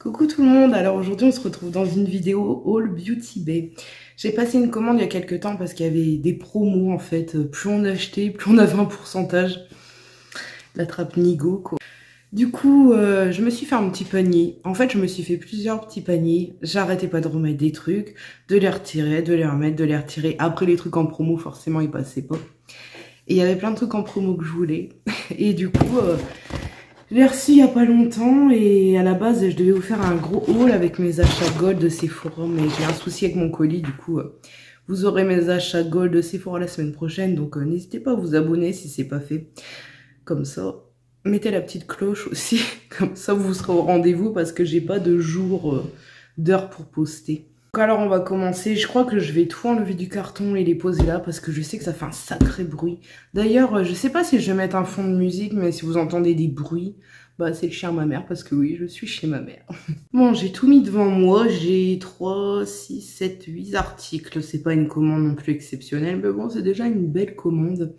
Coucou tout le monde, alors aujourd'hui on se retrouve dans une vidéo All Beauty Bay. J'ai passé une commande il y a quelques temps parce qu'il y avait des promos en fait. Plus on achetait, plus on avait un pourcentage. La trappe Nigo quoi. Du coup, euh, je me suis fait un petit panier. En fait, je me suis fait plusieurs petits paniers. J'arrêtais pas de remettre des trucs, de les retirer, de les remettre, de les retirer. Après, les trucs en promo, forcément, ils passaient pas. Et il y avait plein de trucs en promo que je voulais. Et du coup, euh, je l'ai reçu il n'y a pas longtemps et à la base, je devais vous faire un gros haul avec mes achats gold de Sephora, mais j'ai un souci avec mon colis, du coup, euh, vous aurez mes achats gold de Sephora la semaine prochaine, donc euh, n'hésitez pas à vous abonner si c'est pas fait. Comme ça, mettez la petite cloche aussi, comme ça vous serez au rendez-vous parce que j'ai pas de jour, euh, d'heure pour poster. Alors on va commencer, je crois que je vais tout enlever du carton et les poser là parce que je sais que ça fait un sacré bruit. D'ailleurs, je sais pas si je vais mettre un fond de musique, mais si vous entendez des bruits, bah c'est le chien ma mère parce que oui, je suis chez ma mère. bon, j'ai tout mis devant moi, j'ai 3, 6, 7, 8 articles. C'est pas une commande non plus exceptionnelle, mais bon, c'est déjà une belle commande.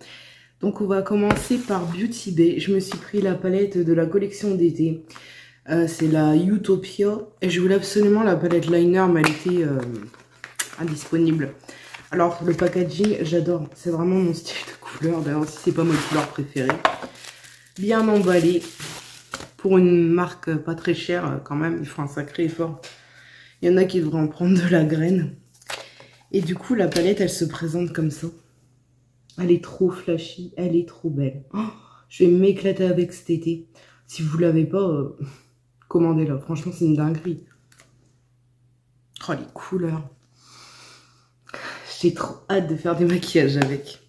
Donc on va commencer par Beauty Bay. Je me suis pris la palette de la collection d'été. Euh, c'est la Utopia. Et je voulais absolument la palette liner, mais elle était euh, indisponible. Alors, le packaging, j'adore. C'est vraiment mon style de couleur. D'ailleurs, si c'est pas ma couleur préférée. Bien emballé. Pour une marque pas très chère, euh, quand même, il faut un sacré effort. Il y en a qui devraient en prendre de la graine. Et du coup, la palette, elle se présente comme ça. Elle est trop flashy. Elle est trop belle. Oh, je vais m'éclater avec cet été. Si vous l'avez pas commandez-la. Franchement, c'est une dinguerie. Oh, les couleurs. J'ai trop hâte de faire des maquillages avec.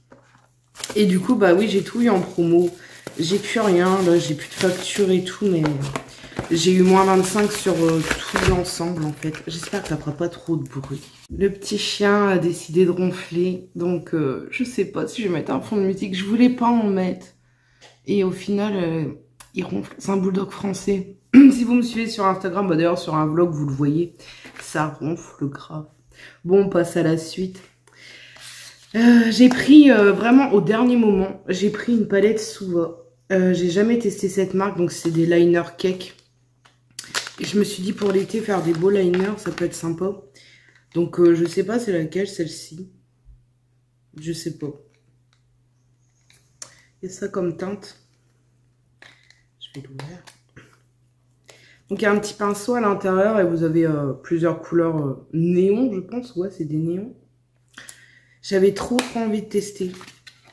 Et du coup, bah oui, j'ai tout eu en promo. J'ai plus rien, là, j'ai plus de facture et tout, mais j'ai eu moins 25 sur euh, tout l'ensemble, en fait. J'espère que ça fera pas trop de bruit. Le petit chien a décidé de ronfler, donc euh, je sais pas si je vais mettre un fond de musique. Je voulais pas en mettre. Et au final, euh, il ronfle. C'est un bulldog français. si vous me suivez sur Instagram, bah d'ailleurs sur un vlog, vous le voyez, ça ronfle grave. Bon, on passe à la suite. Euh, j'ai pris euh, vraiment au dernier moment, j'ai pris une palette Suva. Euh, j'ai jamais testé cette marque, donc c'est des liners cake. Et je me suis dit pour l'été, faire des beaux liners, ça peut être sympa. Donc je sais pas c'est laquelle, celle-ci. Je sais pas. A ça comme teinte. Je vais l'ouvrir. Donc il y a un petit pinceau à l'intérieur et vous avez euh, plusieurs couleurs euh, néon, je pense. Ouais, c'est des néons. J'avais trop, envie de tester.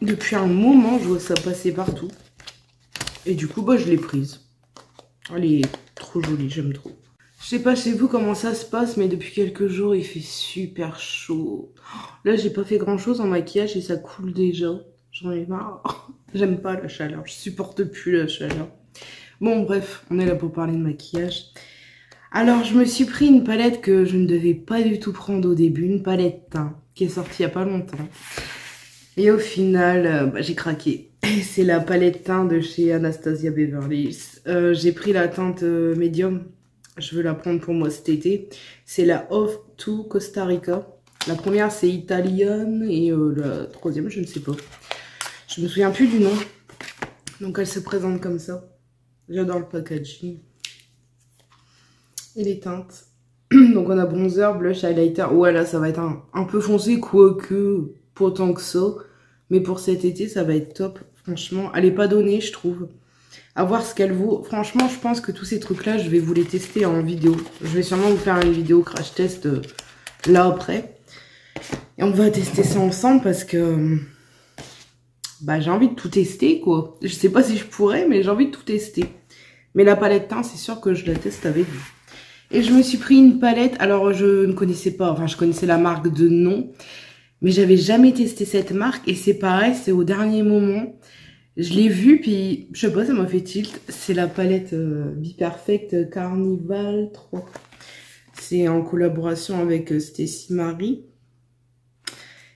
Depuis un moment, je vois ça passer partout. Et du coup, bah, je l'ai prise. Elle est trop jolie, j'aime trop. Je sais pas chez vous comment ça se passe, mais depuis quelques jours, il fait super chaud. Là, j'ai pas fait grand chose en maquillage et ça coule déjà. J'en ai marre. J'aime pas la chaleur, je supporte plus la chaleur. Bon, bref, on est là pour parler de maquillage. Alors, je me suis pris une palette que je ne devais pas du tout prendre au début, une palette teint, qui est sortie il n'y a pas longtemps. Et au final, euh, bah, j'ai craqué. C'est la palette teint de chez Anastasia Beverly euh, j'ai pris la teinte euh, médium. Je veux la prendre pour moi cet été. C'est la Off to Costa Rica. La première, c'est Italian et la troisième, je ne sais pas. Je me souviens plus du nom. Donc, elle se présente comme ça. J'adore le packaging. Et les teintes. Donc on a bronzer, blush, highlighter. Ouais là ça va être un, peu foncé, quoique pas autant que ça. Mais pour cet été ça va être top. Franchement, elle est pas donnée je trouve. À voir ce qu'elle vaut. Franchement je pense que tous ces trucs là je vais vous les tester en vidéo. Je vais sûrement vous faire une vidéo crash test euh, là après. Et on va tester ça ensemble parce que bah, j'ai envie de tout tester quoi. Je sais pas si je pourrais mais j'ai envie de tout tester. Mais la palette teint, c'est sûr que je la teste avec vous. Et je me suis pris une palette. Alors, je ne connaissais pas, enfin, je connaissais la marque de nom. Mais j'avais jamais testé cette marque. Et c'est pareil, c'est au dernier moment. Je l'ai vue, puis je sais pas, ça m'a fait tilt. C'est la palette euh, Perfect Carnival 3. C'est en collaboration avec euh, Stacy Marie.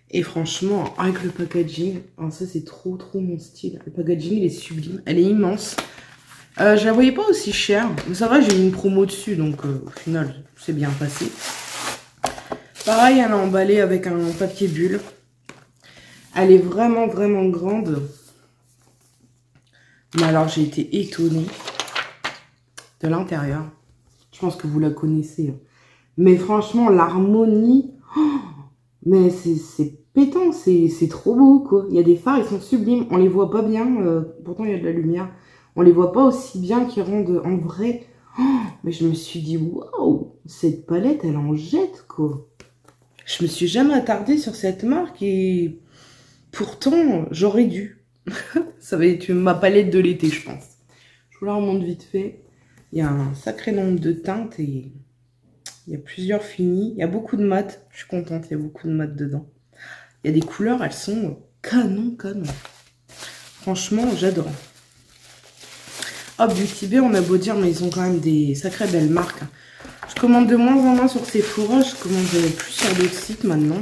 Et franchement, avec le packaging, hein, ça c'est trop trop mon style. Le packaging il est sublime, elle est immense. Euh, je la voyais pas aussi chère. Mais ça va, j'ai eu une promo dessus. Donc, euh, au final, c'est bien passé. Pareil, elle est emballée avec un papier bulle. Elle est vraiment, vraiment grande. Mais alors, j'ai été étonnée de l'intérieur. Je pense que vous la connaissez. Hein. Mais franchement, l'harmonie, oh, mais c'est pétant, c'est trop beau, quoi. Il y a des phares, ils sont sublimes. On les voit pas bien, euh, pourtant il y a de la lumière. On les voit pas aussi bien qu'ils rendent en vrai. Oh, mais je me suis dit, waouh, cette palette, elle en jette, quoi. Je me suis jamais attardée sur cette marque et pourtant, j'aurais dû. Ça va être ma palette de l'été, je pense. Je vous la remonte vite fait. Il y a un sacré nombre de teintes et il y a plusieurs finis. Il y a beaucoup de mat. Je suis contente, il y a beaucoup de mat dedans. Il y a des couleurs, elles sont canon, canon. Franchement, j'adore. Hop, du Tibet, on a beau dire, mais ils ont quand même des sacrées belles marques. Je commande de moins en moins sur Sephora, je commande plus sur d'autres sites maintenant.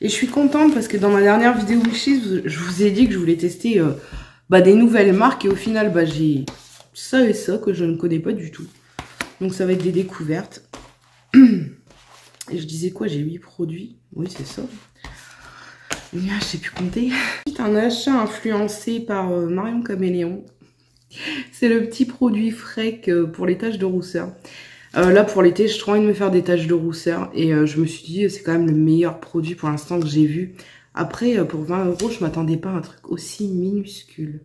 Et je suis contente parce que dans ma dernière vidéo Wishes, je vous ai dit que je voulais tester euh, bah, des nouvelles marques. Et au final, bah, j'ai ça et ça que je ne connais pas du tout. Donc ça va être des découvertes. Et je disais quoi J'ai 8 produits? Oui, c'est ça. Je sais plus compter. C'est un achat influencé par euh, Marion Caméléon. C'est le petit produit frais pour les taches de rousseur. Euh, là, pour l'été, je trop envie de me faire des taches de rousseur. Et euh, je me suis dit, c'est quand même le meilleur produit pour l'instant que j'ai vu. Après, pour 20 euros, je m'attendais pas à un truc aussi minuscule.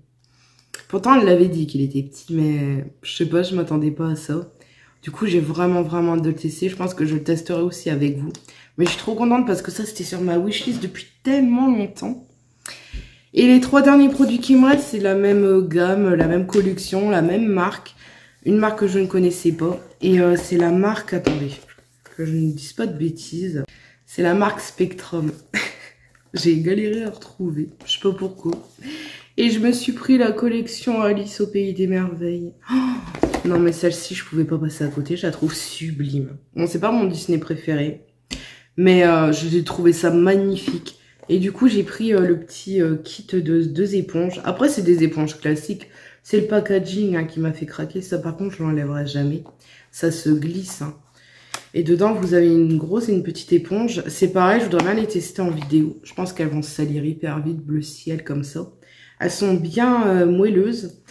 Pourtant, elle l'avait dit qu'il était petit, mais je sais pas, je m'attendais pas à ça. Du coup, j'ai vraiment, vraiment hâte de le tester. Je pense que je le testerai aussi avec vous. Mais je suis trop contente parce que ça, c'était sur ma wishlist depuis tellement longtemps. Et les trois derniers produits qui me restent, c'est la même gamme, la même collection, la même marque. Une marque que je ne connaissais pas. Et euh, c'est la marque, attendez, que je ne dise pas de bêtises. C'est la marque Spectrum. J'ai galéré à retrouver, je sais pas pourquoi. Et je me suis pris la collection Alice au Pays des Merveilles. Oh, non mais celle-ci, je pouvais pas passer à côté, je la trouve sublime. Bon, c'est pas mon Disney préféré, mais euh, j'ai trouvé ça magnifique. Et du coup, j'ai pris euh, le petit euh, kit de deux éponges. Après, c'est des éponges classiques. C'est le packaging hein, qui m'a fait craquer. Ça, par contre, je l'enlèverai jamais. Ça se glisse. Hein. Et dedans, vous avez une grosse et une petite éponge. C'est pareil, je voudrais bien les tester en vidéo. Je pense qu'elles vont se salir hyper vite, bleu ciel, comme ça. Elles sont bien moelleuses.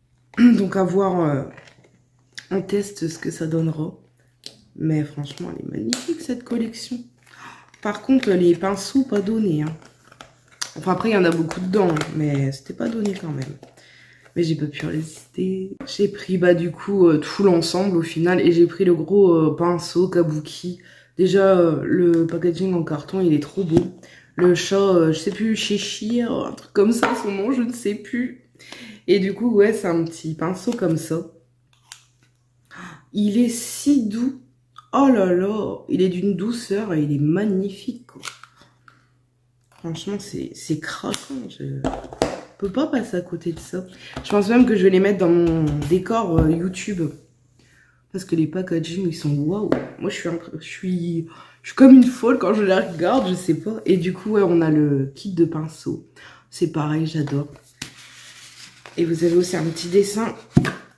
Donc, à voir on teste ce que ça donnera. Mais franchement, elle est magnifique cette collection. Par contre, les pinceaux, pas donnés. Hein. Enfin, après, il y en a beaucoup dedans, mais c'était pas donné quand même. Mais j'ai pas pu résister. J'ai pris, bah, du coup, euh, tout l'ensemble au final. Et j'ai pris le gros euh, pinceau Kabuki. Déjà, euh, le packaging en carton, il est trop beau. Le chat, je sais plus, Cheshire, un truc comme ça, son nom, je ne sais plus. Et du coup, ouais, c'est un petit pinceau comme ça. Il est si doux. Oh là là, il est d'une douceur et il est magnifique. Franchement, c'est craquant. Je peux pas passer à côté de ça. Je pense même que je vais les mettre dans mon décor euh, YouTube. Parce que les packaging, ils sont waouh. Moi, je suis, je, suis, je suis comme une folle quand je les regarde, je sais pas. Et du coup, on a le kit de pinceau. C'est pareil, j'adore. Et vous avez aussi un petit dessin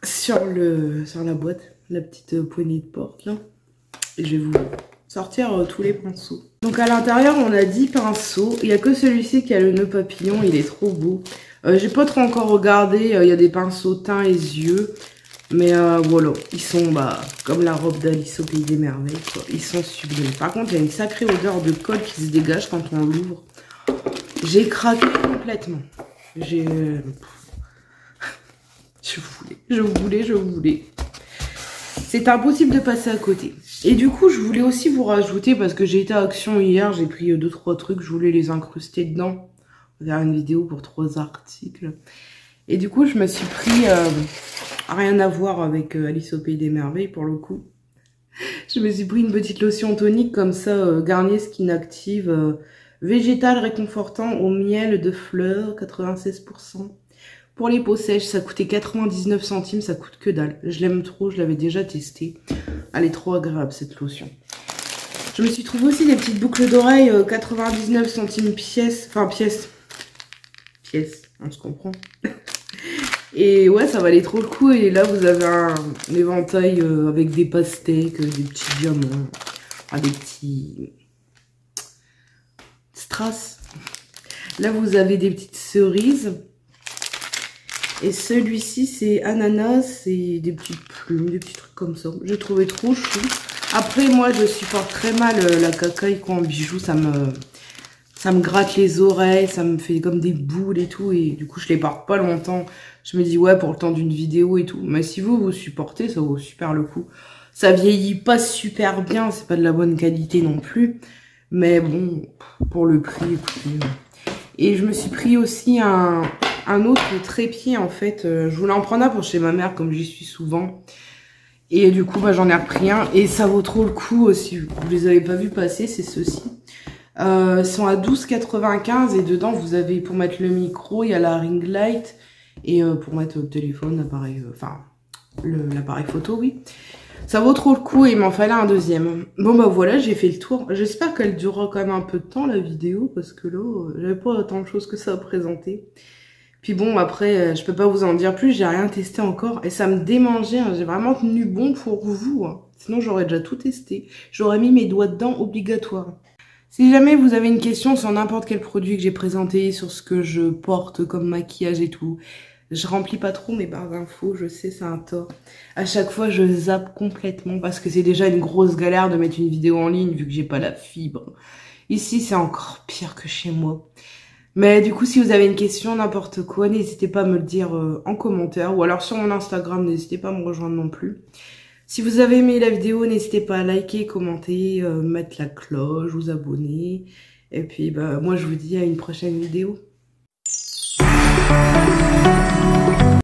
sur, le, sur la boîte la petite poignée de porte là. Je vais vous sortir euh, tous les pinceaux. Donc à l'intérieur, on a 10 pinceaux. Il n'y a que celui-ci qui a le nœud papillon, il est trop beau. Euh, j'ai pas trop encore regardé, il y a des pinceaux teint et yeux. Mais voilà, ils sont bah, comme la robe d'Alice au Pays des Merveilles. Ils sont sublimes. Par contre, il y a une sacrée odeur de colle qui se dégage quand on l'ouvre. J'ai craqué complètement. J'ai... je voulais, je voulais, je voulais. C'est impossible de passer à côté. Et du coup, je voulais aussi vous rajouter, parce que j'ai été à Action hier, j'ai pris 2-3 trucs, je voulais les incruster dedans. Faire une vidéo pour trois articles. Et du coup, je me suis pris... Euh, rien à voir avec euh, Alice au Pays des Merveilles, pour le coup. Je me suis pris une petite lotion tonique comme ça, euh, Garnier Skin Active, végétal réconfortant au miel de fleurs, 96%. Pour les peaux sèches, ça coûtait 99 centimes, ça coûte que dalle. Je l'aime trop, je l'avais déjà testé. Elle est trop agréable cette lotion. Je me suis trouvé aussi des petites boucles d'oreilles, 99 euh, centimes pièce. Enfin, pièce. Pièce, on se comprend. Et ouais, ça valait trop le coup. Et là, vous avez un, éventail euh, avec des pastèques, euh, des petits diamants, des petits strass. Là, vous avez des petites cerises. Et celui-ci, c'est ananas et des petites plumes, des petits trucs comme ça. J'ai trouvé trop chou. Après, moi, je supporte très mal euh, la cacaille quoi, en bijoux. Ça me, ça me gratte les oreilles, ça me fait comme des boules et tout. Et du coup, je les porte pas longtemps. Je me dis, ouais, pour le temps d'une vidéo et tout. Mais si vous, vous supportez, ça vaut super le coup. Ça vieillit pas super bien, c'est pas de la bonne qualité non plus. Mais bon, pour le prix, écoutez. Et je me suis pris aussi un, un autre trépied en fait. Euh, je voulais en prendre un pour chez ma mère comme j'y suis souvent. Et du coup, bah, j'en ai repris un. Et ça vaut trop le coup aussi. Vous les avez pas vu passer, c'est ceux-ci. Euh, ils sont à 12,95 et dedans vous avez pour mettre le micro, il y a la ring light et euh, pour mettre le téléphone, l'appareil, enfin l'appareil photo, oui. Ça vaut trop le coup et il m'en fallait un deuxième. Bon bah voilà, j'ai fait le tour. J'espère qu'elle durera quand même un peu de temps la vidéo parce que là, j'avais pas autant de choses que ça à présenter. Puis bon, après, euh, je peux pas vous en dire plus, j'ai rien testé encore. Et ça me démangeait, hein. j'ai vraiment tenu bon pour vous. Hein. Sinon, j'aurais déjà tout testé. J'aurais mis mes doigts dedans obligatoire. Si jamais vous avez une question sur n'importe quel produit que j'ai présenté, sur ce que je porte comme maquillage et tout, je remplis pas trop mes barres d'infos, je sais, c'est un tort. À chaque fois, je zappe complètement parce que c'est déjà une grosse galère de mettre une vidéo en ligne vu que j'ai pas la fibre. Ici, c'est encore pire que chez moi. Mais du coup, si vous avez une question, n'importe quoi, n'hésitez pas à me le dire euh, en commentaire. Ou alors sur mon Instagram, n'hésitez pas à me rejoindre non plus. Si vous avez aimé la vidéo, n'hésitez pas à liker, commenter, euh, mettre la cloche, vous abonner. Et puis, bah, moi, je vous dis à une prochaine vidéo.